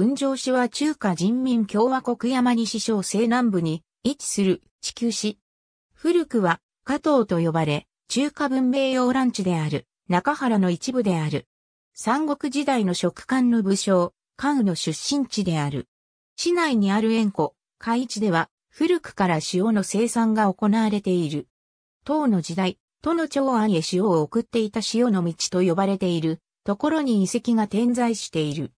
雲上市は中華人民共和国山西省西南部に位置する地球市。古くは加藤と呼ばれ、中華文明用ランチである中原の一部である。三国時代の食官の武将、関羽の出身地である。市内にある塩湖、海地では古くから塩の生産が行われている。唐の時代、都の長安へ塩を送っていた塩の道と呼ばれているところに遺跡が点在している。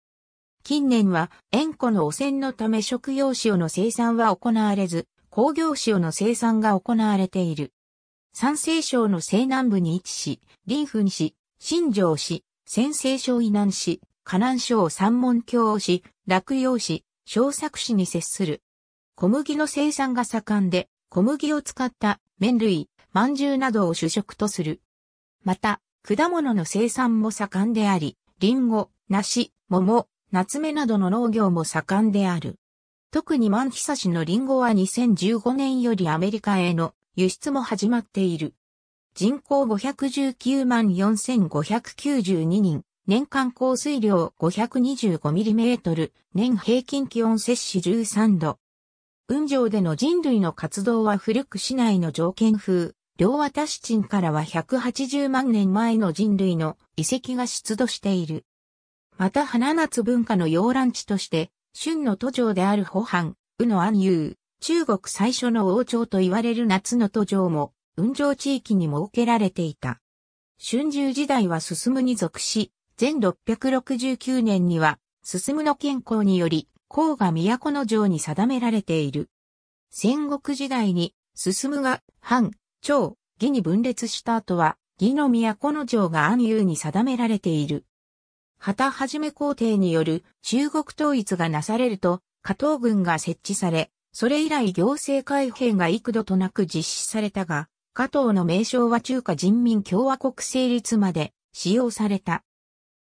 近年は塩湖の汚染のため食用塩の生産は行われず、工業塩の生産が行われている。山西省の西南部に位置し、臨汾市、新庄市、先西省以南市、河南省三門峡市、落葉市、小作市に接する。小麦の生産が盛んで、小麦を使った麺類、饅頭などを主食とする。また、果物の生産も盛んであり、リンゴ、梨、桃、夏目などの農業も盛んである。特に万久市のリンゴは2015年よりアメリカへの輸出も始まっている。人口519万4592人、年間降水量 525mm、年平均気温摂氏13度。雲上での人類の活動は古く市内の条件風、両渡市鎮からは180万年前の人類の遺跡が出土している。また花夏文化の洋ランチとして、春の都城である保藩、宇の安遊、中国最初の王朝と言われる夏の都城も、雲上地域に設けられていた。春秋時代は進むに属し、前669年には、進むの健康により、皇が都の城に定められている。戦国時代に、進むが、藩、朝、義に分裂した後は、義の都の城が安遊に定められている。旗はじめ皇帝による中国統一がなされると、加藤軍が設置され、それ以来行政改変が幾度となく実施されたが、加藤の名称は中華人民共和国成立まで使用された。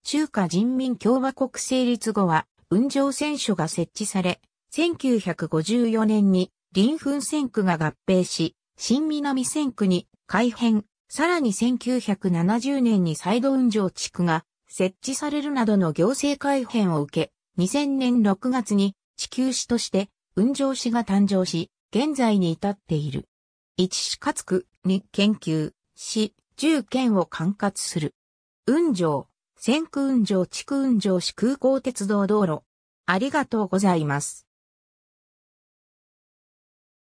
中華人民共和国成立後は、雲上選書が設置され、1954年に臨汾選区が合併し、新南選区に改変、さらに1970年に再度雲上地区が設置されるなどの行政改変を受け、2000年6月に地球市として雲上市が誕生し、現在に至っている。一市かつくに研究、市、10県を管轄する。雲上、千空雲上地区雲上市空港鉄道道路。ありがとうございます。